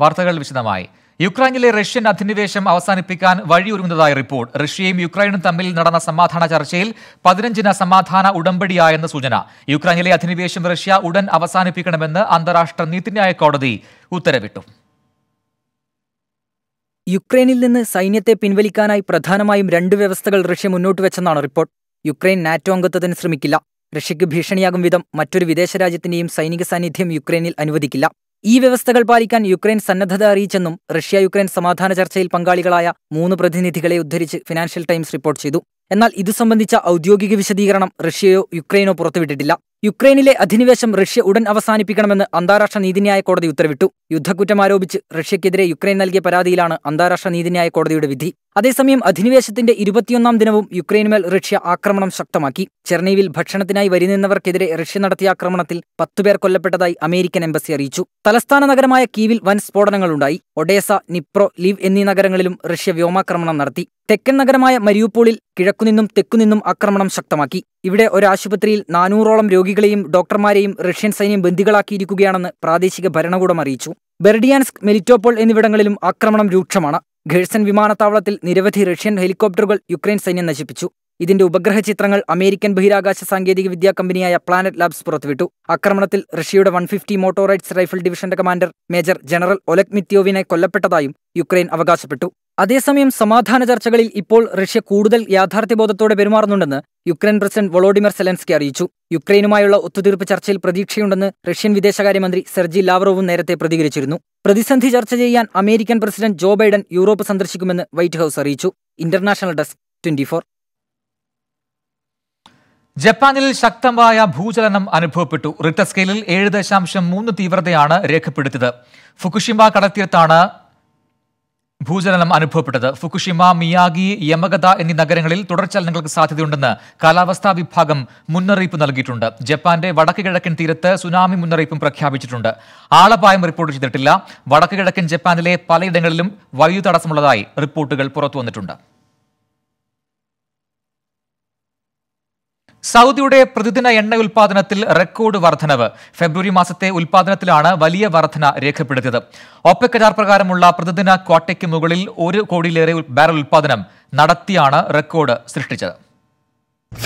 വാർത്തകൾ വിശദമായി. യുക്രൈനിലെ റഷ്യൻ അധിനിവേശം അവസാനിപ്പിക്കാൻ വഴിയൊരുങ്ങുന്നതായി റിപ്പോർട്ട്. റഷ്യയും യുക്രൈനും തമ്മിൽ നടന്ന സമാധാന ചർച്ചയിൽ പതിനഞ്ചിന് സമാധാന ഉടമ്പടിയായെന്ന് സൂചന. യുക്രൈനിലെ അധിനിവേശം റഷ്യ ഉടൻ അവസാനിപ്പിക്കണമെന്ന് അന്താരാഷ്ട്ര നീതിന്യായ കോടതി ഉത്തരവിട്ടു. യുക്രൈനിൽ നിന്ന് സൈന്യത്തെ പിൻവലിക്കാനായി പ്രധാനമായും രണ്ട് വ്യവസ്ഥകൾ റഷ്യ മുന്നോട്ട് വെച്ചെന്നാണ് റിപ്പോർട്ട്. യുക്രൈൻ നാറ്റോ അംഗത്വത്തിന് ശ്രമിക്കില്ല. റഷ്യയ്ക്ക് ഭീഷണിയാകും വിധം മറ്റൊരു വിദേശ രാജ്യത്തിന്റെയും സൈനിക സാന്നിധ്യം യുക്രൈനിൽ അനുവദിക്കില്ല. ഈ വ്യവസ്ഥകൾ പാലിക്കാൻ യുക്രൈൻ സന്നദ്ധത അറിയിച്ചെന്നും റഷ്യ യുക്രൈൻ സമാധാന ചർച്ചയിൽ പങ്കാളികളായ മൂന്ന് പ്രതിനിധികളെ ഉദ്ധരിച്ച് ഫിനാൻഷ്യൽ ടൈംസ് റിപ്പോർട്ട് ചെയ്തു. എന്നാൽ ഇതു സംബന്ധിച്ച ഔദ്യോഗിക വിശദീകരണം റഷ്യയോ യുക്രൈനോ പുറത്തുവിട്ടിട്ടില്ല. യുക്രൈനിലെ അധിനിവേശം റഷ്യ ഉടൻ അവസാനിപ്പിക്കണമെന്ന് അന്താരാഷ്ട്ര നീതിന്യായ കോടതി ഉത്തരവിട്ടു. യുദ്ധക്കുറ്റം ആരോപിച്ച് റഷ്യക്കെതിരെ യുക്രൈൻ നൽകിയ പരാതിയിലാണ് അന്താരാഷ്ട്ര നീതിന്യായ കോടതിയുടെ വിധി. അതേസമയം അധിനിവേശത്തിന്റെ ഇരുപത്തിയൊന്നാം ദിനവും യുക്രൈനുമേൽ റഷ്യ ആക്രമണം ശക്തമാക്കി. ചെർണീവിൽ ഭക്ഷണത്തിനായി വരിനിന്നവർക്കെതിരെ റഷ്യ നടത്തിയ ആക്രമണത്തിൽ പത്തുപേർ കൊല്ലപ്പെട്ടതായി അമേരിക്കൻ എംബസി അറിയിച്ചു. തലസ്ഥാന നഗരമായ കീവിൽ വൻ സ്ഫോടനങ്ങളുണ്ടായി. ഒഡേസ നിപ്രോ ലീവ് എന്നീ നഗരങ്ങളിലും റഷ്യ വ്യോമാക്രമണം നടത്തി. തെക്കൻ നഗരമായ മരിയൂപ്പോളിൽ കിഴക്കുനിന്നും തെക്കുനിന്നും ആക്രമണം ശക്തമാക്കി. ഇവിടെ ഒരാശുപത്രിയിൽ നാനൂറോളം രോഗികളെയും ഡോക്ടർമാരെയും റഷ്യൻ സൈന്യം ബന്ദികളാക്കിയിരിക്കുകയാണെന്ന് പ്രാദേശിക ഭരണകൂടം അറിയിച്ചു. ബെർഡിയാൻസ്ക് മെലിറ്റോപോൾ എന്നിവിടങ്ങളിലും ആക്രമണം രൂക്ഷമാണ്. ഖേഴ്സൺ വിമാനത്താവളത്തിൽ നിരവധി റഷ്യൻ ഹെലികോപ്റ്ററുകൾ യുക്രൈൻ സൈന്യം നശിപ്പിച്ചു. ഇതിന്റെ ഉപഗ്രഹ ചിത്രങ്ങൾ അമേരിക്കൻ ബഹിരാകാശ സാങ്കേതിക വിദ്യാ കമ്പനിയായ പ്ലാനറ്റ് ലാബ്സ് പുറത്തുവിട്ടു. ആക്രമണത്തിൽ റഷ്യയുടെ വൺ ഫിഫ്റ്റി മോട്ടോറൈറ്റ്സ് റൈഫിൾ ഡിവിഷന്റെ കമാൻഡർ മേജർ ജനറൽ ഒലക് മിത്യോവിനെ കൊല്ലപ്പെട്ടതായും യുക്രൈൻ അവകാശപ്പെട്ടു. അതേസമയം സമാധാന ചർച്ചകളിൽ ഇപ്പോൾ റഷ്യ കൂടുതൽ യാഥാർത്ഥ്യബോധത്തോടെ പെരുമാറുന്നുണ്ടെന്ന് യുക്രൈൻ പ്രസിഡന്റ് വളോഡിമിർ സെലൻസ്കി അറിയിച്ചു. യുക്രൈനുമായുള്ള ഒത്തുതീർപ്പ് ചർച്ചയിൽ പ്രതീക്ഷയുണ്ടെന്ന് റഷ്യൻ വിദേശകാര്യമന്ത്രി സെർജി ലാവറോവും നേരത്തെ പ്രതികരിച്ചിരുന്നു. പ്രതിസന്ധി ചർച്ച ചെയ്യാൻ American president Joe Biden Europe സന്ദർശിക്കുമെന്ന് White House അറിയിച്ചു. ഇന്റർനാഷണൽ ഡെസ്ക് ട്വന്റി ജപ്പാനിൽ ശക്തമായ ഭൂചലനം അനുഭവപ്പെട്ടു. റിക്ടർ സ്കെയിലിൽ ഏഴ് ദശാംശം മൂന്ന് തീവ്രതയാണ് രേഖപ്പെടുത്തിയത്. ഫുക്കുഷിമ കടത്തീരത്താണ് ഭൂചലനം അനുഭവപ്പെട്ടത്. ഫുക്കുഷിമ മിയാഗി യമഗത എന്നീ നഗരങ്ങളിൽ തുടർചലനങ്ങൾക്ക് സാധ്യതയുണ്ടെന്ന് കാലാവസ്ഥാ വിഭാഗം മുന്നറിയിപ്പ് നൽകിയിട്ടുണ്ട്. ജപ്പാന്റെ വടക്ക് കിഴക്കൻ തീരത്ത് സുനാമി മുന്നറിയിപ്പും പ്രഖ്യാപിച്ചിട്ടുണ്ട്. ആളപായം റിപ്പോർട്ട് ചെയ്തിട്ടില്ല. വടക്ക് കിഴക്കൻ ജപ്പാനിലെ പലയിടങ്ങളിലും വൈദ്യുതടസ്സമുള്ളതായി റിപ്പോർട്ടുകൾ പുറത്തുവന്നിട്ടുണ്ട്. സൗദിയുടെ പ്രതിദിന എണ്ണ ഉൽപാദനത്തിൽ റെക്കോർഡ് വർധനവ്. ഫെബ്രുവരി മാസത്തെ ഉൽപാദനത്തിലാണ് വലിയ വർധന രേഖപ്പെടുത്തിയത്. ഒപ്പക് കരാർ പ്രകാരമുള്ള പ്രതിദിന ക്വാട്ടയ്ക്ക് മുകളിൽ ഒരു കോടിയിലേറെ ബാരൽ ഉൽപാദനം നടത്തിയാണ് റെക്കോർഡ് സൃഷ്ടിച്ചത്.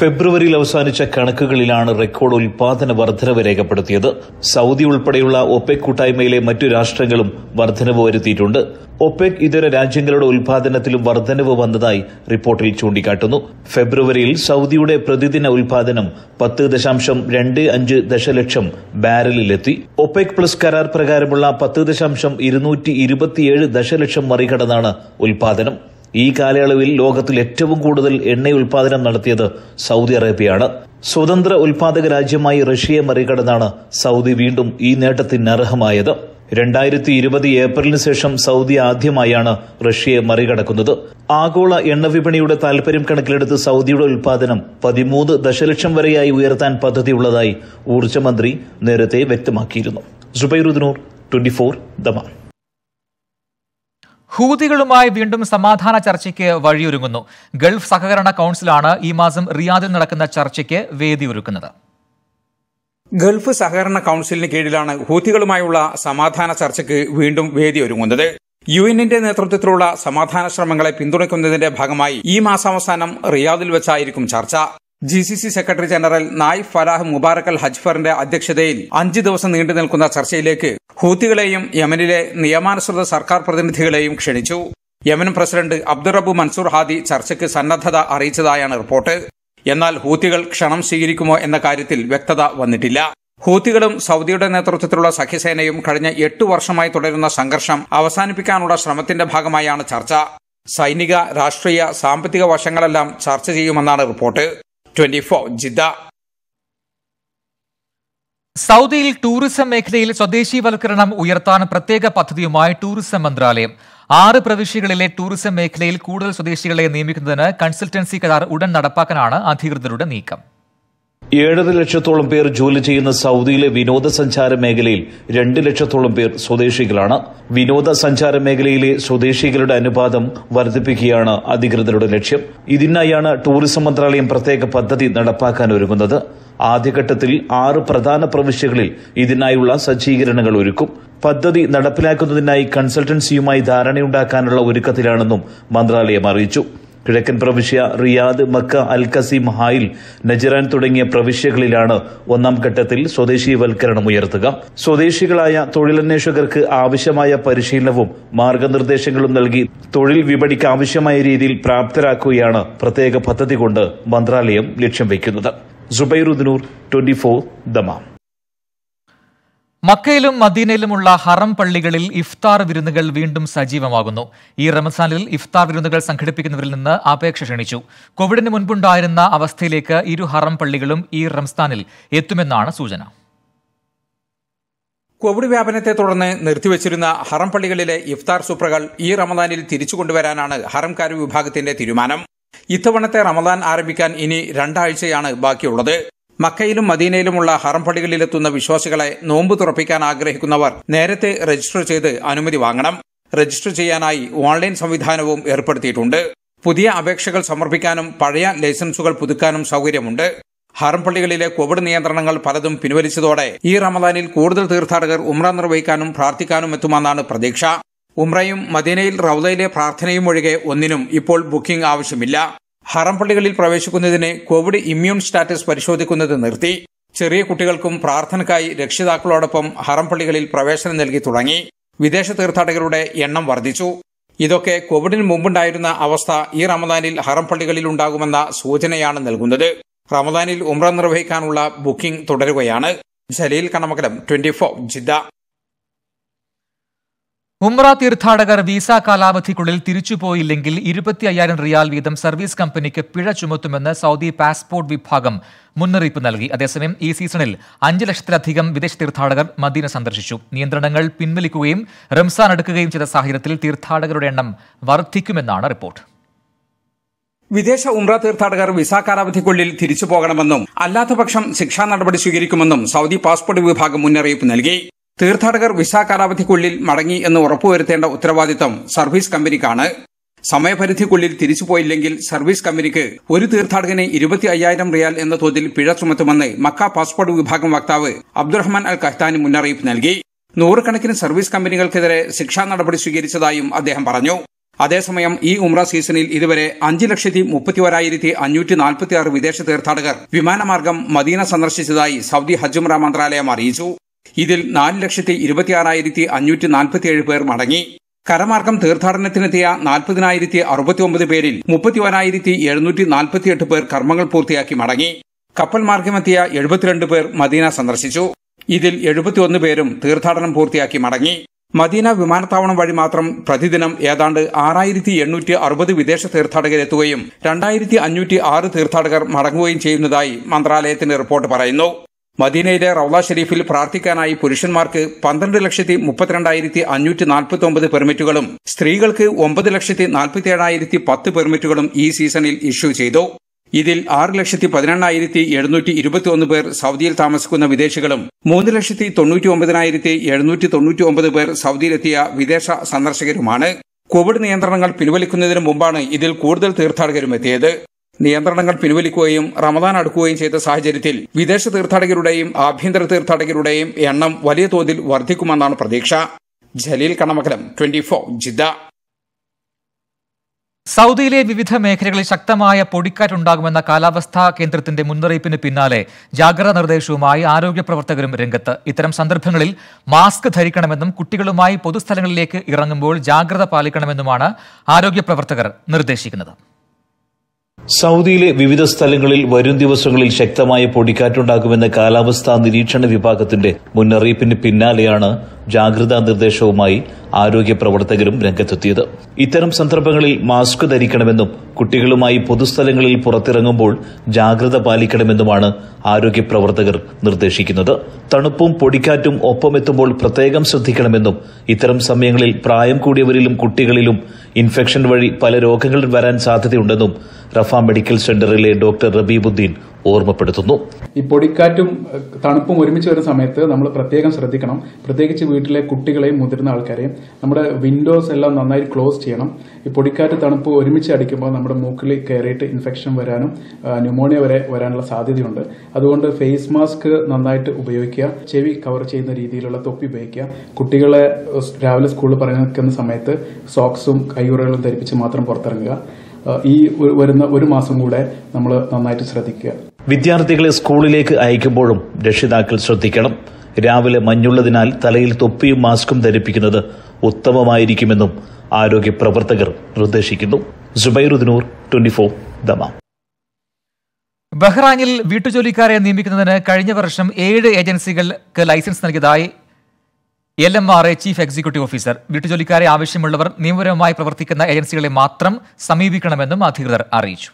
ഫെബ്രുവരിയിൽ അവസാനിച്ച കണക്കുകളിലാണ് റെക്കോർഡ് ഉൽപാദന വർധനവ് രേഖപ്പെടുത്തിയത്. സൗദി ഉൾപ്പെടെയുള്ള ഒപെക് കൂട്ടായ്മയിലെ മറ്റു രാഷ്ട്രങ്ങളും വർധനവ് വരുത്തിയിട്ടുണ്ട്. ഒപെക് ഇതര രാജ്യങ്ങളുടെ ഉൽപാദനത്തിലും വർധനവ് വന്നതായി റിപ്പോർട്ടിൽ ചൂണ്ടിക്കാട്ടുന്നു. ഫെബ്രുവരിയിൽ സൗദിയുടെ പ്രതിദിന ഉൽപാദനം പത്ത് ദശാംശം രണ്ട് അഞ്ച് ദശലക്ഷം ബാരലിലെത്തി. ഒപെക് പ്ലസ് കരാർ പ്രകാരമുള്ള പത്ത് ദശാംശം ഇരുന്നൂറ്റി ഇരുപത്തിയേഴ് ദശലക്ഷം മറികടന്നാണ് ഉൽപാദനം. ഈ കാലയളവിൽ ലോകത്തിൽ ഏറ്റവും കൂടുതൽ എണ്ണ ഉൽപാദനം നടത്തിയത് സൗദി അറേബ്യയാണ്. സ്വതന്ത്ര ഉൽപാദക രാജ്യമായി റഷ്യയെ മറികടന്നാണ് സൗദി വീണ്ടും ഈ നേട്ടത്തിന് അർഹമായത്. രണ്ടായിരത്തി ഇരുപത് ഏപ്രിലിന് ശേഷം സൗദി ആദ്യമായാണ് റഷ്യയെ മറികടക്കുന്നത്. ആഗോള എണ്ണ വിപണിയുടെ താൽപര്യം കണക്കിലെടുത്ത് സൗദിയുടെ ഉൽപാദനം പതിമൂന്ന് ദശലക്ഷം വരെയായി ഉയർത്താൻ പദ്ധതിയുള്ളതായി ഊർജമന്ത്രി നേരത്തെ വ്യക്തമാക്കിയിരുന്നു. Twenty four Daman. ഹൂതികളുമായി വീണ്ടും സമാധാന ചർച്ചയ്ക്ക് വഴിയൊരുങ്ങുന്നു. ഗൾഫ് സഹകരണ കൗൺസിലാണ് ഈ മാസം റിയാദിൽ നടക്കുന്ന ചർച്ചയ്ക്ക് വേദിയൊരുക്കുന്നത് ഗൾഫ് സഹകരണ കൌൺസിലിന് കീഴിലാണ് ഹൂത്തികളുമായുള്ള സമാധാന ചർച്ചയ്ക്ക് വീണ്ടും വേദിയൊരുങ്ങുന്നത് യു എന്നിന്റെ നേതൃത്വത്തിലുള്ള സമാധാന ശ്രമങ്ങളെ പിന്തുണയ്ക്കുന്നതിന്റെ ഭാഗമായി ഈ മാസാവസാനം റിയാദിൽ വെച്ചായിരിക്കും ചർച്ച. G C C secretary general Nayef Falah മുബാറക്കൽ ഹജ്ഫറിന്റെ അധ്യക്ഷതയിൽ അഞ്ച് ദിവസം നീണ്ടു നിൽക്കുന്ന ചർച്ചയിലേക്ക് ഹൂത്തികളെയും യമനിലെ നിയമാനുസൃത സർക്കാർ പ്രതിനിധികളെയും ക്ഷണിച്ചു. Yemen president Abdrabbuh Mansur Hadi ചർച്ചയ്ക്ക് സന്നദ്ധത അറിയിച്ചതായാണ് റിപ്പോർട്ട്. എന്നാൽ ഹൂത്തികൾ ക്ഷണം സ്വീകരിക്കുമോ എന്ന കാര്യത്തിൽ വ്യക്തത വന്നിട്ടില്ല. ഹൂത്തികളും സൗദിയുടെ നേതൃത്വത്തിലുള്ള സഖ്യസേനയും കഴിഞ്ഞ എട്ടു വർഷമായി തുടരുന്ന സംഘർഷം അവസാനിപ്പിക്കാനുള്ള ശ്രമത്തിന്റെ ഭാഗമായാണ് ചർച്ച. സൈനിക രാഷ്ട്രീയ സാമ്പത്തിക വശങ്ങളെല്ലാം ചർച്ച ചെയ്യുമെന്നാണ് റിപ്പോർട്ട്. ട്വന്റി ഫോർ സൗദിയിൽ ടൂറിസം മേഖലയിൽ സ്വദേശീവൽക്കരണം ഉയർത്താൻ പ്രത്യേക പദ്ധതിയുമായി ടൂറിസം മന്ത്രാലയം. ആറ് പ്രവിശ്യകളിലെ ടൂറിസം മേഖലയിൽ കൂടുതൽ സ്വദേശികളെ നിയമിക്കുന്നതിന് കൺസൾട്ടൻസി കരാർ ഉടൻ നടപ്പാക്കാനാണ് അധികൃതരുടെ നീക്കം. ഏഴര ലക്ഷത്തോളം പേർ ജോലി ചെയ്യുന്ന സൗദിയിലെ വിനോദസഞ്ചാര മേഖലയിൽ രണ്ട് ലക്ഷത്തോളം പേർ സ്വദേശികളാണ്. വിനോദസഞ്ചാര മേഖലയിലെ സ്വദേശികളുടെ അനുപാതം വർദ്ധിപ്പിക്കുകയാണ് അധികൃതരുടെ ലക്ഷ്യം. ഇതിനായാണ് ടൂറിസം മന്ത്രാലയം പ്രത്യേക പദ്ധതി നടപ്പാക്കാൻ ഒരുങ്ങുന്നത്. ആദ്യഘട്ടത്തിൽ ആറ് പ്രധാന പ്രവിശ്യകളിൽ ഇതിനായുള്ള സജ്ജീകരണങ്ങൾ ഒരുക്കും. പദ്ധതി നടപ്പിലാക്കുന്നതിനായി കൺസൾട്ടൻസിയുമായി ധാരണയുണ്ടാക്കാനുള്ള ഒരുക്കത്തിലാണെന്നും മന്ത്രാലയം അറിയിച്ചു. കിഴക്കൻ പ്രവിശ്യ Riyadh Mecca Al Qassim Hail Najran തുടങ്ങിയ പ്രവിശ്യകളിലാണ് ഒന്നാം ഘട്ടത്തിൽ സ്വദേശീവൽക്കരണം ഉയർത്തുക. സ്വദേശികളായ തൊഴിലന്വേഷകർക്ക് ആവശ്യമായ പരിശീലനവും മാർഗനിർദ്ദേശങ്ങളും നൽകി തൊഴിൽ വിപണിക്ക് ആവശ്യമായ രീതിയിൽ പ്രാപ്തരാക്കുകയാണ് പ്രത്യേക പദ്ധതി കൊണ്ട് മന്ത്രാലയം ലക്ഷ്യം വയ്ക്കുന്നത്. സുബൈറുദ്ദൂർ ദമാം. മക്കയിലും മദീനയിലുമുള്ള ഹറം പള്ളികളിൽ ഇഫ്താർ വിരുന്നുകൾ വീണ്ടും സജീവമാകുന്നു. ഈ റമസാനിൽ ഇഫ്താർ വിരുന്നുകൾ സംഘടിപ്പിക്കുന്നവരിൽ നിന്ന് അപേക്ഷ ക്ഷണിച്ചു. കോവിഡിന് മുൻപുണ്ടായിരുന്ന അവസ്ഥയിലേക്ക് ഇരു ഹറം പള്ളികളും ഈ റംസാനിൽ എത്തുമെന്നാണ് സൂചന. കോവിഡ് വ്യാപനത്തെ തുടർന്ന് നിർത്തിവച്ചിരുന്ന ഹറം പള്ളികളിലെ ഇഫ്താർ സൂപ്രകൾ ഈ റമദാനിൽ തിരിച്ചു കൊണ്ടുവരാനാണ് ഹറംകാര് വിഭാഗത്തിന്റെ തീരുമാനം. ഇത്തവണത്തെ റമദാൻ ആരംഭിക്കാൻ ഇനി രണ്ടാഴ്ചയാണ് ബാക്കിയുള്ളത്. മക്കയിലും മദീനയിലുമുള്ള ഹറം പള്ളികളിലെത്തുന്ന വിശ്വാസികളെ നോമ്പ് തുറപ്പിക്കാൻ ആഗ്രഹിക്കുന്നവർ നേരത്തെ രജിസ്റ്റർ ചെയ്ത് അനുമതി വാങ്ങണം. രജിസ്റ്റർ ചെയ്യാനായി ഓൺലൈൻ സംവിധാനവും ഏർപ്പെടുത്തിയിട്ടുണ്ട്. പുതിയ അപേക്ഷകൾ സമർപ്പിക്കാനും പഴയ ലൈസൻസുകൾ പുതുക്കാനും സൗകര്യമുണ്ട്. ഹറംപള്ളികളിലെ കോവിഡ് നിയന്ത്രണങ്ങൾ പലതും പിൻവലിച്ചതോടെ ഈ റമദാനിൽ കൂടുതൽ തീർത്ഥാടകർ ഉമ്ര നിർവഹിക്കാനും പ്രാർത്ഥിക്കാനും എത്തുമെന്നാണ് പ്രതീക്ഷ. ഉമ്രയും മദീനയിൽ റൌദയിലെ പ്രാർത്ഥനയും ഒഴികെ ഒന്നിനും ഇപ്പോൾ ബുക്കിംഗ് ആവശ്യമില്ല. ഹറം പള്ളികളിൽ പ്രവേശിക്കുന്നതിന് കോവിഡ് ഇമ്മ്യൂൺ സ്റ്റാറ്റസ് പരിശോധിക്കുന്നത് നിർത്തി. ചെറിയ കുട്ടികൾക്കും പ്രാർത്ഥനക്കായി രക്ഷിതാക്കളോടൊപ്പം ഹറം പള്ളികളിൽ പ്രവേശനം നൽകി തുടങ്ങി. വിദേശ തീർത്ഥാടകരുടെ എണ്ണം വർദ്ധിച്ചു. ഇതൊക്കെ കോവിഡിന് മുമ്പുണ്ടായിരുന്ന അവസ്ഥ ഈ റമദാനിൽ ഹറം പള്ളികളിൽ ഉണ്ടാകുമെന്ന സൂചനയാണ് നൽകുന്നത്. റമദാനിൽ ഉമ്ര നിർവഹിക്കാനുള്ള ബുക്കിംഗ് തുടരുകയാണ്. Jaleel Kanamakalam twenty Jeddah. ഉംറ തീർത്ഥാടകർ വിസ കാലാവധിക്കുള്ളിൽ തിരിച്ചുപോയില്ലെങ്കിൽ ഇരുപത്തി അയ്യായിരം റിയാൽ വീതം സർവീസ് കമ്പനിക്ക് പിഴ ചുമത്തുമെന്ന് സൗദി പാസ്പോർട്ട് വിഭാഗം മുന്നറിയിപ്പ് നൽകി. അതേസമയം ഈ സീസണിൽ അഞ്ച് ലക്ഷത്തിലധികം വിദേശ തീർത്ഥാടകർ മദീന സന്ദർശിച്ചു. നിയന്ത്രണങ്ങൾ പിൻവലിക്കുകയും റംസാൻ അടുക്കുകയും ചെയ്ത സാഹചര്യത്തിൽ തീർത്ഥാടകരുടെ എണ്ണം വർദ്ധിക്കുമെന്നാണ് റിപ്പോർട്ട്. വിദേശ ഉംറ തീർത്ഥാടകർ വിസ കാലാവധിക്കുള്ളിൽ തിരിച്ചു പോകണമെന്നും അല്ലാത്തപക്ഷം ശിക്ഷാ നടപടി സ്വീകരിക്കുമെന്നും സൗദി പാസ്പോർട്ട് വിഭാഗം മുന്നറിയിപ്പ് നൽകി. തീർത്ഥാടകർ വിസ കാലാവധിക്കുള്ളിൽ മടങ്ങി എന്ന് ഉറപ്പുവരുത്തേണ്ട ഉത്തരവാദിത്തം സർവീസ് കമ്പനിക്കാണ്. സമയപരിധിക്കുള്ളിൽ തിരിച്ചുപോയില്ലെങ്കിൽ സർവീസ് കമ്പനിക്ക് ഒരു തീർത്ഥാടകനെ ഇരുപത്തി അയ്യായിരം റിയാൽ എന്ന തോതിൽ പിഴ ചുമത്തുമെന്ന് മക്ക പാസ്പോർട്ട് വിഭാഗം വക്താവ് അബ്ദുറഹ്മാൻ അൽ കഹ്താനി മുന്നറിയിപ്പ് നൽകി. നൂറുകണക്കിന് സർവീസ് കമ്പനികൾക്കെതിരെ ശിക്ഷാ നടപടി സ്വീകരിച്ചതായും അദ്ദേഹം പറഞ്ഞു. അതേസമയം ഈ ഉംറ സീസണിൽ ഇതുവരെ അഞ്ച് ലക്ഷത്തി മുപ്പത്തി ഒരായിരത്തി അഞ്ഞൂറ്റി നാൽപ്പത്തിയാറ് വിദേശ തീർത്ഥാടകർ വിമാനമാർഗം മദീന സന്ദർശിച്ചതായി സൌദി ഹജ്ജ് ഉംറ മന്ത്രാലയം അറിയിച്ചു. ഇതിൽ നാല് ലക്ഷത്തി ഇരുപത്തിയാറായിരത്തി അഞ്ഞൂറ്റി നാൽപ്പത്തിയേഴ് പേർ മടങ്ങി. കരമാർഗം തീർത്ഥാടനത്തിനെത്തിയ നാൽപ്പതിനായിരത്തി അറുപത്തിയൊമ്പത് പേരിൽ മുപ്പത്തിയൊനായിരത്തി എഴുന്നൂറ്റി നാൽപ്പത്തിയെട്ട് പേർ കർമ്മങ്ങൾ പൂർത്തിയാക്കി മടങ്ങി. കപ്പൽ മാർഗമെത്തിയ എഴുപത്തിരണ്ട് പേർ മദീന സന്ദർശിച്ചു. ഇതിൽ എഴുപത്തിയൊന്ന് പേരും തീർത്ഥാടനം പൂർത്തിയാക്കി മടങ്ങി. മദീന വിമാനത്താവളം വഴി മാത്രം പ്രതിദിനം ഏതാണ്ട് ആറായിരത്തി എണ്ണൂറ്റി അറുപത് വിദേശ തീർത്ഥാടകരെത്തുകയും രണ്ടായിരത്തി അഞ്ഞൂറ്റി ആറ് തീർത്ഥാടകർ മടങ്ങുകയും ചെയ്യുന്നതായി മന്ത്രാലയത്തിന്റെ റിപ്പോർട്ട് പറയുന്നു. മദീനയിലെ റൌള ഷെരീഫിൽ പ്രാർത്ഥിക്കാനായി പുരുഷന്മാർക്ക് പന്ത്രണ്ട് ലക്ഷത്തി മുപ്പത്തിരണ്ടായിരത്തി അഞ്ഞൂറ്റി നാൽപ്പത്തി ഒമ്പത് പെർമിറ്റുകളും സ്ത്രീകൾക്ക് ഒമ്പത് ലക്ഷത്തി നാൽപ്പത്തിയേഴായിരത്തി പത്ത് പെർമിറ്റുകളും ഈ സീസണിൽ ഇഷ്യൂ ചെയ്തു. ഇതിൽ ആറ് ലക്ഷത്തി പതിനെണ്ണായിരത്തി എഴുന്നൂറ്റി ഇരുപത്തിയൊന്ന് പേർ സൗദിയിൽ താമസിക്കുന്ന വിദേശികളും മൂന്ന് ലക്ഷത്തി തൊണ്ണൂറ്റി ഒമ്പതിനായിരത്തി എഴുന്നൂറ്റി തൊണ്ണൂറ്റി ഒമ്പത് പേർ സൗദിയിലെത്തിയ വിദേശ സന്ദർശകരുമാണ്. കോവിഡ് നിയന്ത്രണങ്ങൾ പിൻവലിക്കുന്നതിന് മുമ്പാണ് ഇതിൽ കൂടുതൽ തീർത്ഥാടകരും എത്തിയത്. നിയന്ത്രണങ്ങൾ പിൻവലിക്കുകയും റമദാൻ അടുക്കുകയും ചെയ്ത സാഹചര്യത്തിൽ വിദേശ തീർത്ഥാടകരുടെയും ആഭ്യന്തര തീർത്ഥാടകരുടെയും എണ്ണം വലിയ തോതിൽ വർദ്ധിക്കുമെന്നാണ് പ്രതീക്ഷ. Jaleel Kanamakalam twenty four Jeddah. സൗദിയിലെ വിവിധ മേഖലകളിൽ ശക്തമായ പൊടിക്കാറ്റുണ്ടാകുമെന്ന കാലാവസ്ഥാ കേന്ദ്രത്തിന്റെ മുന്നറിയിപ്പിന് പിന്നാലെ ജാഗ്രതാ നിർദ്ദേശവുമായി ആരോഗ്യ പ്രവർത്തകരും രംഗത്ത്. ഇത്തരം സന്ദർഭങ്ങളിൽ മാസ്ക് ധരിക്കണമെന്നും കുട്ടികളുമായി പൊതുസ്ഥലങ്ങളിലേക്ക് ഇറങ്ങുമ്പോൾ ജാഗ്രത പാലിക്കണമെന്നുമാണ് ആരോഗ്യ പ്രവർത്തകർ നിർദ്ദേശിക്കുന്നത്. സൗദിയിലെ വിവിധ സ്ഥലങ്ങളിൽ വരും ദിവസങ്ങളിൽ ശക്തമായ പൊടിക്കാറ്റുണ്ടാകുമെന്ന കാലാവസ്ഥാ നിരീക്ഷണ വിഭാഗത്തിന്റെ മുന്നറിയിപ്പിന് പിന്നാലെയാണ് ജാഗ്രതാ നിർദ്ദേശവുമായി ആരോഗ്യ പ്രവർത്തകരും രംഗത്തെത്തിയത്. ഇത്തരം സന്ദർഭങ്ങളിൽ മാസ്ക് ധരിക്കണമെന്നും കുട്ടികളുമായി പൊതുസ്ഥലങ്ങളിൽ പുറത്തിറങ്ങുമ്പോൾ ജാഗ്രത പാലിക്കണമെന്നുമാണ് ആരോഗ്യ പ്രവർത്തകർ നിർദ്ദേശിക്കുന്നത്. തണുപ്പും പൊടിക്കാറ്റും ഒപ്പമെത്തുമ്പോൾ പ്രത്യേകം ശ്രദ്ധിക്കണമെന്നും ഇത്തരം സമയങ്ങളിൽ പ്രായം കൂടിയവരിലും കുട്ടികളിലും ഇൻഫെക്ഷൻ വഴി പല രോഗങ്ങൾ വരാൻ സാധ്യതയുണ്ടെന്നും റഫ മെഡിക്കൽ സെന്ററിലെ ഡോക്ടർ റബീബുദ്ദീൻ ഓർമ്മപ്പെടുത്തുന്നു. ഈ പൊടിക്കാറ്റും തണുപ്പും ഒരുമിച്ച് വരുന്ന സമയത്ത് നമ്മൾ പ്രത്യേകം ശ്രദ്ധിക്കണം. പ്രത്യേകിച്ച് വീട്ടിലെ കുട്ടികളെയും മുതിർന്ന ആൾക്കാരെയും. നമ്മുടെ വിൻഡോസ് എല്ലാം നന്നായി ക്ലോസ് ചെയ്യണം. ഈ പൊടിക്കാറ്റ് തണുപ്പ് ഒരുമിച്ച് അടിക്കുമ്പോൾ നമ്മുടെ മൂക്കിൽ കയറിയിട്ട് ഇൻഫെക്ഷൻ വരാനും ന്യൂമോണിയ വരെ വരാനുള്ള സാധ്യതയുണ്ട്. അതുകൊണ്ട് ഫേസ് മാസ്ക് നന്നായിട്ട് ഉപയോഗിക്കുക. ചെവി കവർ ചെയ്യുന്ന രീതിയിലുള്ള തൊപ്പി ഉപയോഗിക്കുക. കുട്ടികളെ രാവിലെ സ്കൂളിൽ പറഞ്ഞിരിക്കുന്ന സമയത്ത് സോക്സും കൈയുറകളും ധരിപ്പിച്ച് മാത്രം പുറത്തിറങ്ങുക. ഈ വരുന്ന ഒരു മാസം കൂടെ നമ്മൾ നന്നായിട്ട് ശ്രദ്ധിക്കുക. വിദ്യാർത്ഥികളെ സ്കൂളിലേക്ക് അയക്കുമ്പോഴും രക്ഷിതാക്കൾ ശ്രദ്ധിക്കണം. രാവിലെ മഞ്ഞുള്ളതിനാൽ തലയിൽ തൊപ്പിയും മാസ്കും ധരിപ്പിക്കുന്നത് ഉത്തമമായിരിക്കുമെന്നും ആരോഗ്യ പ്രവർത്തകർ നിർദ്ദേശിക്കുന്നു. സുബൈറുദ്ദൂർ ട്വന്റി ദമാം. ബഹ്റാനിൽ വീട്ടുജോലിക്കാരെ നിയമിക്കുന്നതിന് കഴിഞ്ഞ വർഷം ഏഴ് ഏജൻസികൾക്ക് ലൈസൻസ് നൽകിയതായി L M R A chief executive officer. വീട്ടുജോലിക്കാരെ ആവശ്യമുള്ളവർ നിയമപരമായി പ്രവർത്തിക്കുന്ന ഏജൻസികളെ മാത്രം സമീപിക്കണമെന്നും അധികൃതർ അറിയിച്ചു.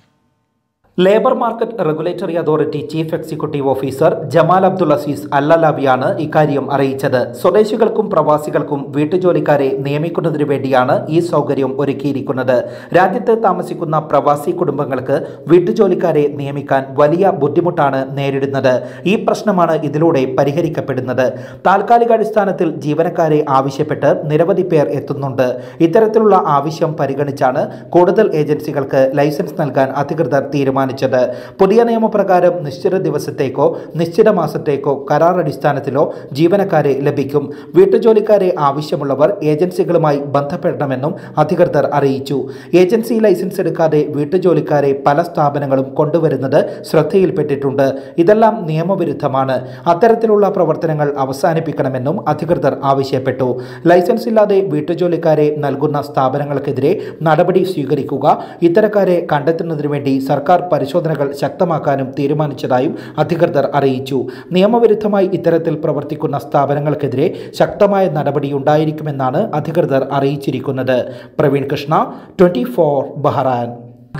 Labour market regulatory authority chief executive officer Jamal Abdul Aziz അല്ലാലാബിയാണ് ഇക്കാര്യം അറിയിച്ചത്. സ്വദേശികൾക്കും പ്രവാസികൾക്കും വീട്ടുജോലിക്കാരെ നിയമിക്കുന്നതിനു വേണ്ടിയാണ് ഈ സൗകര്യം ഒരുക്കിയിരിക്കുന്നത്. രാജ്യത്ത് താമസിക്കുന്ന പ്രവാസി കുടുംബങ്ങൾക്ക് വീട്ടുജോലിക്കാരെ നിയമിക്കാൻ വലിയ ബുദ്ധിമുട്ടാണ് നേരിടുന്നത്. ഈ പ്രശ്നമാണ് ഇതിലൂടെ പരിഹരിക്കപ്പെടുന്നത്. താൽക്കാലികാടിസ്ഥാനത്തിൽ ജീവനക്കാരെ ആവശ്യപ്പെട്ട് നിരവധി പേർ എത്തുന്നുണ്ട്. ഇത്തരത്തിലുള്ള ആവശ്യം പരിഗണിച്ചാണ് കൂടുതൽ ഏജൻസികൾക്ക് ലൈസൻസ് നൽകാൻ അധികൃതർ തീരുമാനിച്ചത്. പുതിയ നിയമപ്രകാരം നിശ്ചിത ദിവസത്തേക്കോ നിശ്ചിത മാസത്തേക്കോ കരാർ അടിസ്ഥാനത്തിലോ ജീവനക്കാരെ ലഭിക്കും. വീട്ടുജോലിക്കാരെ ആവശ്യമുള്ളവർ ഏജൻസികളുമായി ബന്ധപ്പെടണമെന്നും അധികൃതർ അറിയിച്ചു. ഏജൻസി ലൈസൻസ് എടുക്കാതെ വീട്ടുജോലിക്കാരെ പല സ്ഥാപനങ്ങളും കൊണ്ടുവരുന്നത് ശ്രദ്ധയിൽപ്പെട്ടിട്ടുണ്ട്. ഇതെല്ലാം നിയമവിരുദ്ധമാണ്. അത്തരത്തിലുള്ള പ്രവർത്തനങ്ങൾ അവസാനിപ്പിക്കണമെന്നും അധികൃതർ ആവശ്യപ്പെട്ടു. ലൈസൻസ് ഇല്ലാതെ വീട്ടുജോലിക്കാരെ നൽകുന്ന സ്ഥാപനങ്ങൾക്കെതിരെ നടപടി സ്വീകരിക്കുക ഇത്തരക്കാരെ കണ്ടെത്തുന്നതിനു വേണ്ടി സർക്കാർ പരിശോധനകൾ ശക്തമാക്കാനും തീരുമാനിച്ചതായും അധികൃതർ അറിയിച്ചു. നിയമവിരുദ്ധമായി ഇത്തരത്തിൽ പ്രവർത്തിക്കുന്ന സ്ഥാപനങ്ങൾക്കെതിരെ ശക്തമായ നടപടി ഉണ്ടായിരിക്കുമെന്നാണ് അധികൃതർ അറിയിച്ചിരിക്കുന്നത്. Praveen Krishna twenty four Bahrain.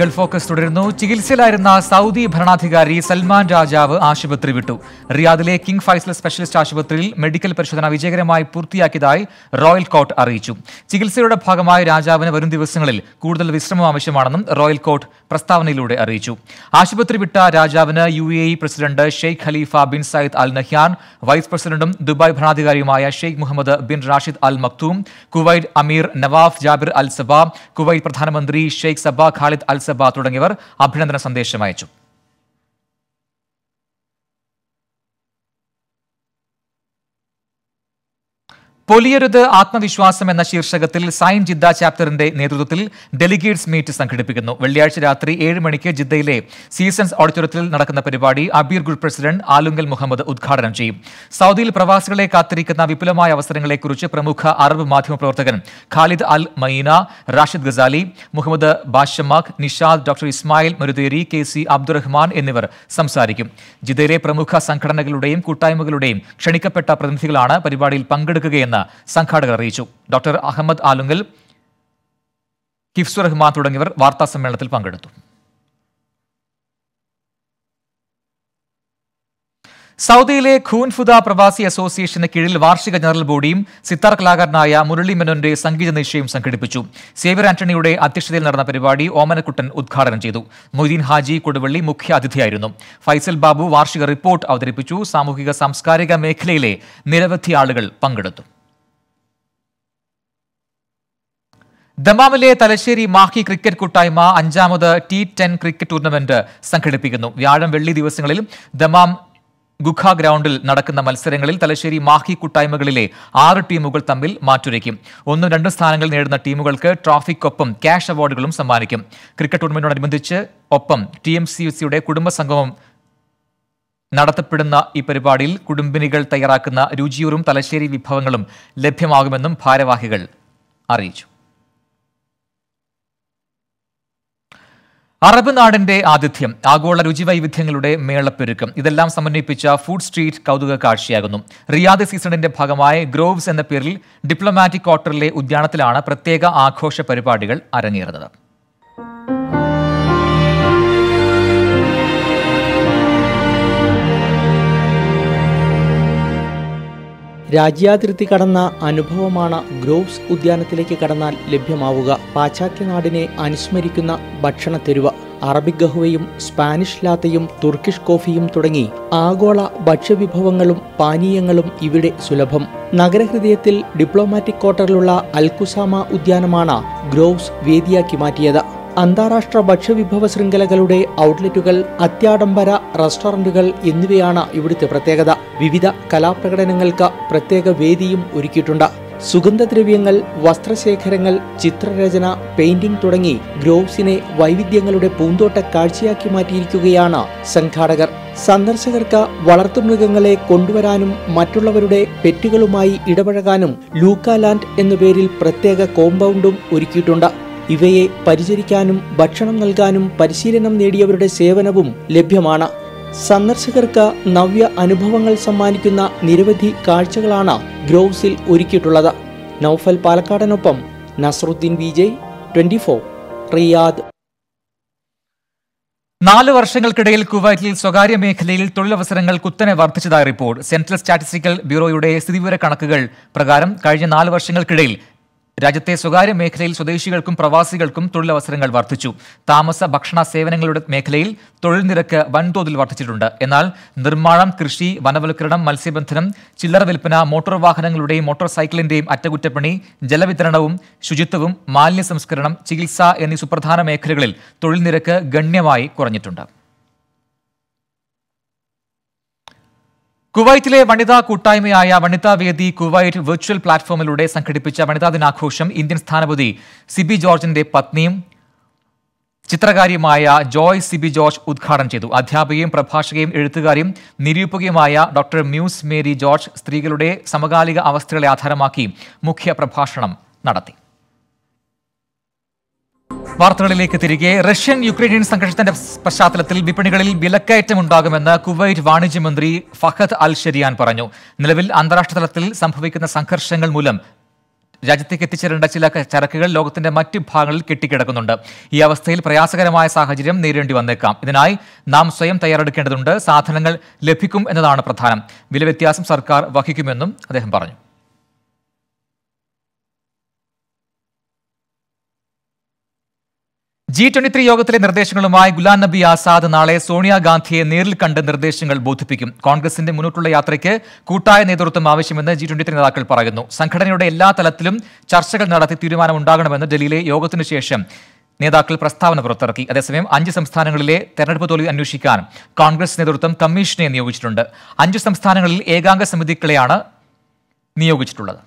Gulf focus തുടരുന്നു. ചികിത്സയിലായിരുന്ന സൗദി ഭരണാധികാരി സൽമാൻ രാജാവ് ആശുപത്രി വിട്ടു. റിയാദിലെ കിങ് ഫൈസൽ സ്പെഷ്യലിസ്റ്റ് ആശുപത്രിയിൽ മെഡിക്കൽ പരിശോധന വിജയകരമായി പൂർത്തിയാക്കിയതായി റോയൽ കോർട്ട് അറിയിച്ചു. ചികിത്സയുടെ ഭാഗമായി രാജാവിന് വരും ദിവസങ്ങളിൽ കൂടുതൽ വിശ്രമം ആവശ്യമാണെന്നും റോയൽ കോർട്ട് പ്രസ്താവനയിലൂടെ അറിയിച്ചു. ആശുപത്രി വിട്ട രാജാവിന് U A president Sheikh Khalifa bin Zayed Al Nahyan vice പ്രസിഡന്റും Dubai ഭരണാധികാരിയുമായ Sheikh Mohammed bin Rashid Al Maktoum Kuwait Amir Nawaf Jaber Al Sabah Kuwait പ്രധാനമന്ത്രി ഷെയ്ഖ് സബാ ഖാലിദ് അൽ സബ തുടങ്ങിയവർ അഭിനന്ദന സന്ദേശം അയച്ചു പൊലിയരുത് ആത്മവിശ്വാസം എന്ന ശീർഷകത്തിൽ സൈൻ ജിദ്ദ ചാപ്റ്ററിന്റെ നേതൃത്വത്തിൽ ഡെലിഗേറ്റ്സ് മീറ്റ് സംഘടിപ്പിക്കുന്നു. വെള്ളിയാഴ്ച രാത്രി ഏഴ് മണിക്ക് ജിദ്ദയിലെ സീസൺസ് ഓഡിറ്റോറിയത്തിൽ നടക്കുന്ന പരിപാടി Abeer group president Alungal Muhammad ഉദ്ഘാടനം ചെയ്യും. സൗദിയിൽ പ്രവാസികളെ കാത്തിരിക്കുന്ന വിപുലമായ അവസരങ്ങളെക്കുറിച്ച് പ്രമുഖ അറബ് മാധ്യമപ്രവർത്തകൻ Khalid Al Maina Rashid Ghazali Muhammad Bashamakh Nishad doctor Ismail Marutheri K C Abdurahman എന്നിവർ സംസാരിക്കും. ജിദ്ദയിലെ പ്രമുഖ സംഘടനകളുടെയും കൂട്ടായ്മകളുടെയും ക്ഷണിക്കപ്പെട്ട പ്രതിനിധികളാണ് പരിപാടിയിൽ പങ്കെടുക്കുകയെന്ന് സംഘാടകർ അറിയിച്ചു. ഡോക്ടർ അഹമ്മദ് ആലുങ്കൽ ഹിഫ്സു റഹ്മാൻ തുടങ്ങിയവർ വാർത്താ സമ്മേളനത്തിൽ പങ്കെടുത്തു. സൗദിയിലെ ഖൂൻഫുദ പ്രവാസി അസോസിയേഷന് കീഴിൽ വാർഷിക ജനറൽ ബോഡിയും സിത്താർ കലാകാരനായ മുരളി മെനോന്റെ സംഗീത നിശ്ചയം സംഘടിപ്പിച്ചു. സേവ്യർ ആന്റണിയുടെ അധ്യക്ഷതയിൽ നടന്ന പരിപാടി ഓമനക്കുട്ടൻ ഉദ്ഘാടനം ചെയ്തു. മൊയ്തീൻ ഹാജി കൊടുവള്ളി മുഖ്യ അതിഥിയായിരുന്നു. ഫൈസൽ ബാബു വാർഷിക റിപ്പോർട്ട് അവതരിപ്പിച്ചു. സാമൂഹിക സാംസ്കാരിക മേഖലയിലെ നിരവധി ആളുകൾ പങ്കെടുത്തു. ദമാമിലെ തലശ്ശേരി മാഹി ക്രിക്കറ്റ് കൂട്ടായ്മ അഞ്ചാമത് ടി ടെൻ ക്രിക്കറ്റ് ടൂർണമെന്റ് സംഘടിപ്പിക്കുന്നു. വ്യാഴം വെള്ളി ദിവസങ്ങളിൽ ദമാം ഗുഖ ഗ്രൗണ്ടിൽ നടക്കുന്ന മത്സരങ്ങളിൽ തലശ്ശേരി മാഹി കൂട്ടായ്മകളിലെ ആറ് ടീമുകൾ തമ്മിൽ മാറ്റുരയ്ക്കും. ഒന്നും രണ്ടും സ്ഥാനങ്ങൾ നേടുന്ന ടീമുകൾക്ക് ട്രോഫിക്കൊപ്പം ക്യാഷ് അവാർഡുകളും സമ്മാനിക്കും. ക്രിക്കറ്റ് ടൂർണമെന്റിനോടനുബന്ധിച്ച് ഒപ്പം ടി എം സി സിയുടെ കുടുംബസംഗമം നടത്തപ്പെടുന്ന ഈ പരിപാടിയിൽ കുടുംബിനികൾ തയ്യാറാക്കുന്ന രുചിയൂറും തലശ്ശേരി വിഭവങ്ങളും ലഭ്യമാകുമെന്നും ഭാരവാഹികൾ അറിയിച്ചു. അറബ് നാടിന്റെ ആതിഥ്യം ആഗോള രുചിവൈവിധ്യങ്ങളുടെ മേളപ്പെരുക്കം. ഇതെല്ലാം സമന്വയിപ്പിച്ച ഫുഡ് സ്ട്രീറ്റ് കൗതുക കാഴ്ചയാകുന്നു. റിയാദ് സീസണിന്റെ ഭാഗമായ ഗ്രോവ്സ് എന്ന പേരിൽ ഡിപ്ലോമാറ്റിക് ക്വാർട്ടറിലെ ഉദ്യാനത്തിലാണ് പ്രത്യേക ആഘോഷ പരിപാടികൾ അരങ്ങേറുന്നത്. രാജ്യാതിർത്തി കടന്ന അനുഭവമാണ് ഗ്രോവ്സ് ഉദ്യാനത്തിലേക്ക് കടന്നാൽ ലഭ്യമാവുക. പാശ്ചാത്യ നാടിനെ അനുസ്മരിക്കുന്ന ഭക്ഷണ തെരുവ അറബിക് ഗഹുവയും സ്പാനിഷ് ലാത്തയും തുർക്കിഷ് കോഫിയും തുടങ്ങി ആഗോള ഭക്ഷ്യവിഭവങ്ങളും പാനീയങ്ങളും ഇവിടെ സുലഭം. നഗരഹൃദയത്തിൽ ഡിപ്ലോമാറ്റിക് ക്വാർട്ടറിലുള്ള അൽകുസാമ ഉദ്യാനമാണ് ഗ്രോവ്സ് വേദിയാക്കി മാറ്റിയത്. അന്താരാഷ്ട്ര ഭക്ഷ്യവിഭവ ശൃംഖലകളുടെ ഔട്ട്ലെറ്റുകൾ അത്യാഡംബര റെസ്റ്റോറന്റുകൾ എന്നിവയാണ് ഇവിടുത്തെ പ്രത്യേകത. വിവിധ കലാപ്രകടനങ്ങൾക്ക് പ്രത്യേക വേദിയും ഒരുക്കിയിട്ടുണ്ട്. സുഗന്ധദ്രവ്യങ്ങൾ വസ്ത്രശേഖരങ്ങൾ ചിത്രരചന പെയിന്റിംഗ് തുടങ്ങി ഗ്രോവ്സിനെ വൈവിധ്യങ്ങളുടെ പൂന്തോട്ട കാഴ്ചയാക്കി മാറ്റിയിരിക്കുകയാണ് സംഘാടകർ. സന്ദർശകർക്ക് വളർത്തുമൃഗങ്ങളെ കൊണ്ടുവരാനും മറ്റുള്ളവരുടെ പെറ്റുകളുമായി ഇടപഴകാനും ലൂക്കാലാൻഡ് എന്ന പേരിൽ പ്രത്യേക കോമ്പൗണ്ടും ഒരുക്കിയിട്ടുണ്ട്. ഇവയെ പരിചരിക്കാനും ഭക്ഷണം നൽകാനും പരിശീലനം നേടിയവരുടെ സേവനവും ലഭ്യമാണ്. സന്ദർശകർക്ക് നവ്യ അനുഭവങ്ങൾ സമ്മാനിക്കുന്ന നിരവധി കാഴ്ചകളാണ് ഗ്രോവ്സിൽ ഒരുക്കിയിട്ടുള്ളത്. Noufal പാലക്കാടനൊപ്പം Nasaruddeen Vijay twenty four Riyadh. നാല് വർഷങ്ങൾക്കിടയിൽ കുവൈറ്റിൽ സ്വകാര്യ മേഖലയിൽ തൊഴിലവസരങ്ങൾ കുത്തനെ വർദ്ധിച്ചതായി റിപ്പോർട്ട്. സെൻട്രൽ സ്റ്റാറ്റിസ്റ്റിക്കൽ ബ്യൂറോയുടെ സ്ഥിതിവിവര കണക്കുകൾ പ്രകാരം കഴിഞ്ഞ നാല് വർഷങ്ങൾക്കിടയിൽ രാജ്യത്തെ സ്വകാര്യ മേഖലയിൽ സ്വദേശികൾക്കും പ്രവാസികൾക്കും തൊഴിലവസരങ്ങൾ വർദ്ധിച്ചു. താമസ ഭക്ഷണ സേവനങ്ങളുടെ മേഖലയിൽ തൊഴിൽ നിരക്ക് വൻതോതിൽ വർദ്ധിച്ചിട്ടുണ്ട്. എന്നാൽ നിർമ്മാണം കൃഷി വനവൽക്കരണം മത്സ്യബന്ധനം ചില്ലറ വിൽപ്പന മോട്ടോർ വാഹനങ്ങളുടെയും മോട്ടോർ സൈക്കിളിന്റെയും അറ്റകുറ്റപ്പണി ജലവിതരണവും ശുചിത്വവും മാലിന്യ സംസ്കരണം ചികിത്സ എന്നീ സുപ്രധാന മേഖലകളിൽ തൊഴിൽ നിരക്ക് ഗണ്യമായി കുറഞ്ഞിട്ടുണ്ട്. കുവൈറ്റിലെ വനിതാ കൂട്ടായ്മയായ വനിതാ വേദി കുവൈറ്റ് വെർച്വൽ പ്ലാറ്റ്ഫോമിലൂടെ സംഘടിപ്പിച്ച വനിതാ ദിനാഘോഷം ഇന്ത്യൻ സ്ഥാനപതി സിബി ജോർജിന്റെ പത്നിയും ചിത്രകാരിയുമായ ജോയ് സിബി ജോർജ് ഉദ്ഘാടനം ചെയ്തു. അധ്യാപികയും പ്രഭാഷകയും എഴുത്തുകാരിയും നിരൂപകയുമായ ഡോക്ടർ മ്യൂസ് മേരി ജോർജ് സ്ത്രീകളുടെ സമകാലിക അവസ്ഥകളെ ആധാരമാക്കി മുഖ്യ പ്രഭാഷണം നടത്തി. വാർത്തകളിലേക്ക് തിരികെ. റഷ്യൻ യുക്രൈനിയൻ സംഘർഷത്തിന്റെ പശ്ചാത്തലത്തിൽ വിപണികളിൽ വിലക്കയറ്റം ഉണ്ടാകുമെന്ന് കുവൈറ്റ് വാണിജ്യമന്ത്രി ഫഹദ് അൽ ഷെരിയാൻ പറഞ്ഞു. നിലവിൽ അന്താരാഷ്ട്ര തലത്തിൽ സംഭവിക്കുന്ന സംഘർഷങ്ങൾ മൂലം രാജ്യത്തേക്ക് എത്തിച്ചേരേണ്ട ചില ചരക്കുകൾ ലോകത്തിന്റെ മറ്റു ഭാഗങ്ങളിൽ കെട്ടിക്കിടക്കുന്നുണ്ട്. ഈ അവസ്ഥയിൽ പ്രയാസകരമായ സാഹചര്യം നേരിടേണ്ടി വന്നേക്കാം. ഇതിനായി നാം സ്വയം തയ്യാറെടുക്കേണ്ടതുണ്ട്. സാധനങ്ങൾ ലഭിക്കും എന്നതാണ് പ്രധാനം. വില സർക്കാർ വഹിക്കുമെന്നും അദ്ദേഹം പറഞ്ഞു. ജി ട്വന്റി ത്രീ യോഗത്തിലെ നിർദ്ദേശങ്ങളുമായി ഗുലാം നബി ആസാദ് നാളെ സോണിയാഗാന്ധിയെ നേരിൽ കണ്ട് നിർദ്ദേശങ്ങൾ ബോധിപ്പിക്കും. കോൺഗ്രസിന്റെ മുന്നോട്ടുള്ള യാത്രയ്ക്ക് കൂട്ടായ നേതൃത്വം ആവശ്യമെന്ന് ജി ട്വന്റി ത്രീ നേതാക്കൾ പറയുന്നു. സംഘടനയുടെ എല്ലാ തലത്തിലും ചർച്ചകൾ നടത്തി തീരുമാനമുണ്ടാകണമെന്ന് ഡൽഹിയിലെ യോഗത്തിനു ശേഷം നേതാക്കൾ പ്രസ്താവന പുറത്തിറക്കി. അതേസമയം അഞ്ച് സംസ്ഥാനങ്ങളിലെ തെരഞ്ഞെടുപ്പ് തോൽവി അന്വേഷിക്കാൻ കോൺഗ്രസ് നേതൃത്വം കമ്മീഷനെ നിയോഗിച്ചിട്ടുണ്ട്. അഞ്ച് സംസ്ഥാനങ്ങളിൽ ഏകാംഗ സമിതികളെയാണ് നിയോഗിച്ചിട്ടുള്ളത്.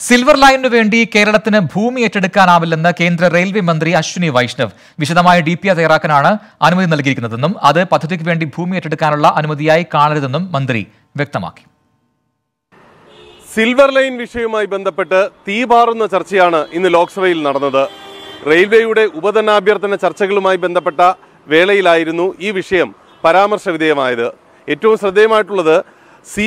സിൽവർ ലൈനിനു വേണ്ടി കേരളത്തിന് ഭൂമി ഏറ്റെടുക്കാനാവില്ലെന്ന് കേന്ദ്ര റെയിൽവേ മന്ത്രി അശ്വിനി വൈഷ്ണവ്. വിശദമായ ഡി പി ആർ തയ്യാറാക്കാനാണ് അനുമതി നൽകിയിരിക്കുന്നതെന്നും അത് പദ്ധതിക്ക് വേണ്ടി ഭൂമി ഏറ്റെടുക്കാനുള്ള അനുമതിയായി കാണരുതെന്നും മന്ത്രി വ്യക്തമാക്കി. സിൽവർ ലൈൻ വിഷയവുമായി ബന്ധപ്പെട്ട് തീപാറുന്ന ചർച്ചയാണ് ഇന്ന് ലോക്സഭയിൽ നടന്നത്. റെയിൽവേയുടെ ഉപധനാഭ്യർത്ഥന ചർച്ചകളുമായി ബന്ധപ്പെട്ട വേളയിലായിരുന്നു ഈ വിഷയം പരാമർശ വിധേയമായത്. ഏറ്റവും ശ്രദ്ധേയമായിട്ടുള്ളത് സി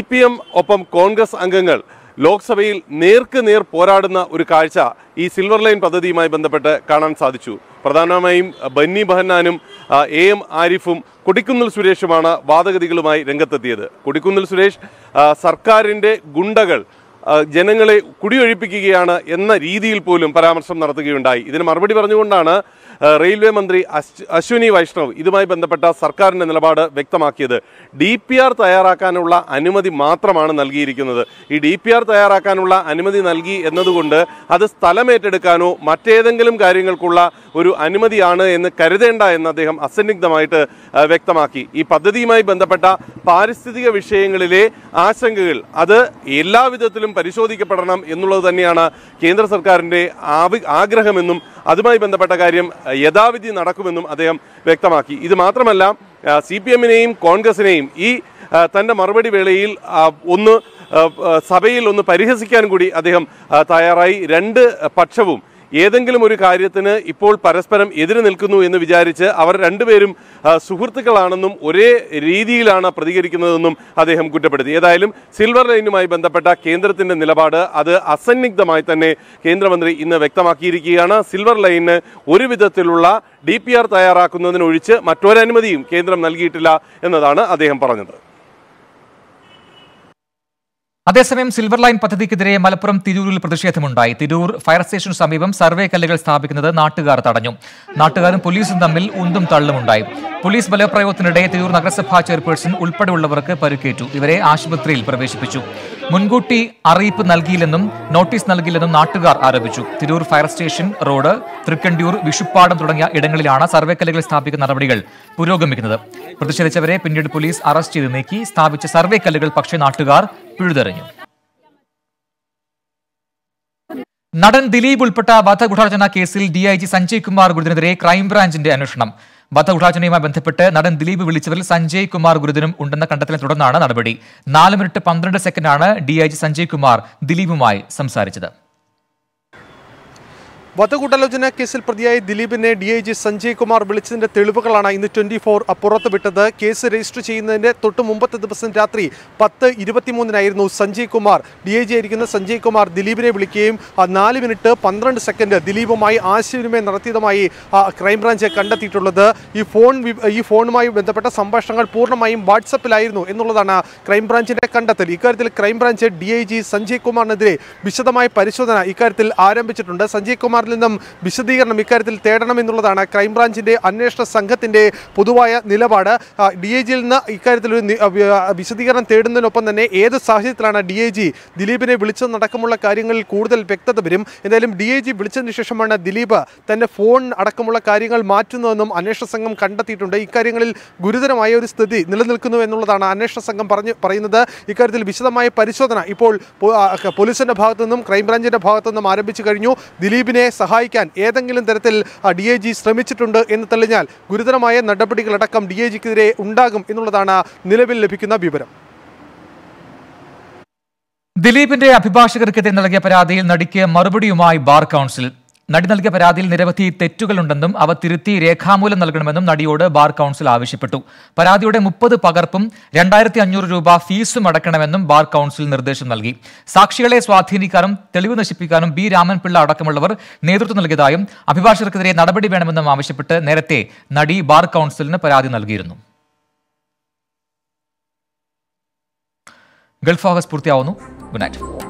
ഒപ്പം കോൺഗ്രസ് അംഗങ്ങൾ ലോക്സഭയിൽ നേർക്ക് നേർ പോരാടുന്ന ഒരു കാഴ്ച ഈ സിൽവർ ലൈൻ പദ്ധതിയുമായി ബന്ധപ്പെട്ട് കാണാൻ സാധിച്ചു. പ്രധാനമായും ബന്നി ബഹന്നാനും എ എം ആരിഫും കൊടിക്കുന്നിൽ സുരേഷുമാണ് വാദഗതികളുമായി രംഗത്തെത്തിയത്. കൊടിക്കുന്നിൽ സുരേഷ് സർക്കാരിന്റെ ഗുണ്ടകൾ ജനങ്ങളെ കുടിയൊഴിപ്പിക്കുകയാണ് എന്ന രീതിയിൽ പോലും പരാമർശം നടത്തുകയുണ്ടായി. ഇതിന് മറുപടി പറഞ്ഞുകൊണ്ടാണ് റെയിൽവേ മന്ത്രി അശ്- അശ്വിനി വൈഷ്ണവ് ഇതുമായി ബന്ധപ്പെട്ട സർക്കാരിന്റെ നിലപാട് വ്യക്തമാക്കിയത്. ഡി പി ആർ തയ്യാറാക്കാനുള്ള അനുമതി മാത്രമാണ് നൽകിയിരിക്കുന്നത്. ഈ ഡി പി ആർ തയ്യാറാക്കാനുള്ള അനുമതി നൽകി എന്നതുകൊണ്ട് അത് സ്ഥലമേറ്റെടുക്കാനോ മറ്റേതെങ്കിലും കാര്യങ്ങൾക്കുള്ള ഒരു അനുമതിയാണ് എന്ന് കരുതേണ്ട എന്ന് അദ്ദേഹം അസന്നിഗ്ധമായിട്ട് വ്യക്തമാക്കി. ഈ പദ്ധതിയുമായി ബന്ധപ്പെട്ട പാരിസ്ഥിതിക വിഷയങ്ങളിലെ ആശങ്കകൾ അത് എല്ലാവിധത്തിലും പരിശോധിക്കപ്പെടണം എന്നുള്ളത് തന്നെയാണ് കേന്ദ്ര സർക്കാരിന്റെ ആഗ്രഹമെന്നും അതുമായി ബന്ധപ്പെട്ട കാര്യം യഥാവിധി നടക്കുമെന്നും അദ്ദേഹം വ്യക്തമാക്കി. ഇത് മാത്രമല്ല സി പി എമ്മിനെയും കോൺഗ്രസിനെയും ഈ തന്റെ മറുപടി വേളയിൽ ഒന്ന് സഭയിൽ ഒന്ന് പരിഹസിക്കാൻ കൂടി അദ്ദേഹം തയ്യാറായി. രണ്ട് പക്ഷവും ഏതെങ്കിലും ഒരു കാര്യത്തിന് ഇപ്പോൾ പരസ്പരം എതിര് നിൽക്കുന്നു എന്ന് വിചാരിച്ച് അവർ രണ്ടുപേരും സുഹൃത്തുക്കളാണെന്നും ഒരേ രീതിയിലാണ് പ്രതികരിക്കുന്നതെന്നും അദ്ദേഹം കുറ്റപ്പെടുത്തി. ഏതായാലും സിൽവർ ലൈനുമായി ബന്ധപ്പെട്ട കേന്ദ്രത്തിന്റെ നിലപാട് അത് അസന്നിഗ്ധമായി തന്നെ കേന്ദ്രമന്ത്രി ഇന്ന് വ്യക്തമാക്കിയിരിക്കുകയാണ്. സിൽവർ ലൈനിന് ഒരു വിധത്തിലുള്ള ഡി പി ആർ തയ്യാറാക്കുന്നതിനൊഴിച്ച് മറ്റൊരനുമതിയും കേന്ദ്രം നൽകിയിട്ടില്ല എന്നതാണ് അദ്ദേഹം പറഞ്ഞത്. അതേസമയം സിൽവർ ലൈൻ പദ്ധതിക്കെതിരെ മലപ്പുറം തിരൂരിൽ പ്രതിഷേധമുണ്ടായി. തിരൂർ ഫയർ സ്റ്റേഷനു സമീപം സർവേ കല്ലുകൾ സ്ഥാപിക്കുന്നത് നാട്ടുകാർ തടഞ്ഞു. നാട്ടുകാരും പോലീസും തമ്മിൽ ഉന്തും തള്ളുമുണ്ടായി. പോലീസ് ബലപ്രയോഗത്തിനിടെ തിരൂർ നഗരസഭാ ചെയർപേഴ്സൺ ഉൾപ്പെടെയുള്ളവർക്ക് പരിക്കേറ്റു. ഇവരെ ആശുപത്രിയിൽ പ്രവേശിപ്പിച്ചു. മുൻകൂട്ടി അറിയിപ്പ് നൽകിയില്ലെന്നും നോട്ടീസ് നൽകിയില്ലെന്നും നാട്ടുകാർ ആരോപിച്ചു. Tirur fire station road Thrikkandiyoor Vishuppadam തുടങ്ങിയ ഇടങ്ങളിലാണ് സർവേ കല്ലുകൾ സ്ഥാപിക്കുന്ന നടപടികൾ പുരോഗമിക്കുന്നത്. പ്രതിഷേധിച്ചവരെ പിന്നീട് പോലീസ് അറസ്റ്റ് ചെയ്ത് നീക്കി സ്ഥാപിച്ച സർവേ കല്ലുകൾ പക്ഷേ നാട്ടുകാർ പിഴുതെറിഞ്ഞു. നടൻ ദിലീപ് ഉൾപ്പെട്ട വധഗൂഢാലോചന കേസിൽ ഡിഐജി സഞ്ജയ് കുമാർ ഗുരുതിനെതിരെ ക്രൈംബ്രാഞ്ചിന്റെ അന്വേഷണം. വധഗൂഢാലോചനയുമായി ബന്ധപ്പെട്ട് നടൻ ദിലീപ് വിളിച്ചവരിൽ സഞ്ജയ് കുമാർ ഗുരുദിനും ഉണ്ടെന്ന കണ്ടെത്തലിനെ തുടർന്നാണ് നടപടി. നാല് മിനിറ്റ് പന്ത്രണ്ട് സെക്കൻഡാണ് D I G Sanjay Kumar ദിലീപുമായി സംസാരിച്ചത്. വധഗൂഢാലോചന കേസിൽ പ്രതിയായ ദിലീപിനെ D I G Sanjay Kumar വിളിച്ചതിന്റെ തെളിവുകളാണ് ഇന്ന് ട്വന്റി ഫോർ പുറത്തുവിട്ടത്. കേസ് രജിസ്റ്റർ ചെയ്യുന്നതിന്റെ തൊട്ട് മുമ്പത്തെ ദിവസം രാത്രി പത്ത് ഇരുപത്തിമൂന്നിനായിരുന്നു Sanjay Kumar. D I G ആയിരിക്കുന്ന സഞ്ജയ് കുമാർ ദിലീപിനെ വിളിക്കുകയും നാല് മിനിറ്റ് പന്ത്രണ്ട് സെക്കൻഡ് ദിലീപുമായി ആശയവിനിമയം നടത്തിയതുമായി ക്രൈംബ്രാഞ്ച് കണ്ടെത്തിയിട്ടുള്ളത്. ഈ ഫോൺ ഈ ഫോണുമായി ബന്ധപ്പെട്ട സംഭാഷണങ്ങൾ പൂർണമായും വാട്സപ്പിലായിരുന്നു എന്നുള്ളതാണ് ക്രൈംബ്രാഞ്ചിന്റെ കണ്ടെത്തൽ. ഇക്കാര്യത്തിൽ crime branch D I G Sanjay കുമാറിനെതിരെ വിശദമായ പരിശോധന ഇക്കാര്യത്തിൽ ആരംഭിച്ചിട്ടുണ്ട്. സഞ്ജയ് കുമാറിൽ നിന്നും വിശദീകരണം ഇക്കാര്യത്തിൽ തേടണമെന്നുള്ളതാണ് ക്രൈംബ്രാഞ്ചിന്റെ അന്വേഷണ സംഘത്തിന്റെ പൊതുവായ നിലപാട്. ഡി ഐ ജിയിൽ നിന്ന് ഇക്കാര്യത്തിൽ ഒരു വിശദീകരണം തേടുന്നതിനൊപ്പം തന്നെ ഏത് സാഹചര്യത്തിലാണ് ഡി ഐ ജി ദിലീപിനെ വിളിച്ചതടക്കമുള്ള കാര്യങ്ങളിൽ കൂടുതൽ വ്യക്തത വരും. എന്തായാലും ഡി ഐ ജി വിളിച്ചതിന് ശേഷമാണ് ദിലീപ് തന്റെ ഫോൺ അടക്കമുള്ള കാര്യങ്ങൾ മാറ്റുന്നതെന്നും അന്വേഷണ സംഘം കണ്ടെത്തിയിട്ടുണ്ട്. ഇക്കാര്യങ്ങളിൽ ഗുരുതരമായ ഒരു സ്ഥിതി നിലനിൽക്കുന്നു എന്നുള്ളതാണ് അന്വേഷണ സംഘം പറഞ്ഞു പറയുന്നത്. ഇക്കാര്യത്തിൽ വിശദമായ പരിശോധന ഇപ്പോൾ പോലീസിന്റെ ഭാഗത്തു നിന്നും ക്രൈംബ്രാഞ്ചിന്റെ ഭാഗത്തു നിന്നും ആരംഭിച്ചു കഴിഞ്ഞു. ദിലീപിനെ സഹായിക്കാൻ ഏതെങ്കിലും തരത്തിൽ ഡി ഐ ജി ശ്രമിച്ചിട്ടുണ്ട് എന്ന് തെളിഞ്ഞാൽ ഗുരുതരമായ നടപടികളടക്കം ഡി ഐ ജിക്കെതിരെ ഉണ്ടാകും എന്നുള്ളതാണ് നിലവിൽ ലഭിക്കുന്ന വിവരം. ദിലീപിന്റെ അഭിഭാഷകർക്കെതിരെ നൽകിയ പരാതിയിൽ നടിക്ക് മറുപടിയുമായി ബാർ കൌൺസിൽ. നടി നൽകിയ പരാതിയിൽ നിരവധി തെറ്റുകളുണ്ടെന്നും അവ തിരുത്തി രേഖാമൂലം നൽകണമെന്നും നടിയോട് ബാർ കൗൺസിൽ ആവശ്യപ്പെട്ടു. പരാതിയുടെ മുപ്പത് പകർപ്പും രണ്ടായിരത്തി അഞ്ഞൂറ് രൂപ ഫീസും അടക്കണമെന്നും ബാർ കൗൺസിൽ നിർദ്ദേശം നൽകി. സാക്ഷികളെ സ്വാധീനിക്കാനും തെളിവ് നശിപ്പിക്കാനും ബി രാമൻപിള്ള അടക്കമുള്ളവർ നേതൃത്വം നൽകിയതായും അഭിഭാഷകർക്കെതിരെ നടപടി വേണമെന്നും ആവശ്യപ്പെട്ട് നേരത്തെ നടി ബാർ കൗൺസിലിന് പരാതി നൽകിയിരുന്നു. Gulf August പൂർത്തിയാവുന്നു. Good night.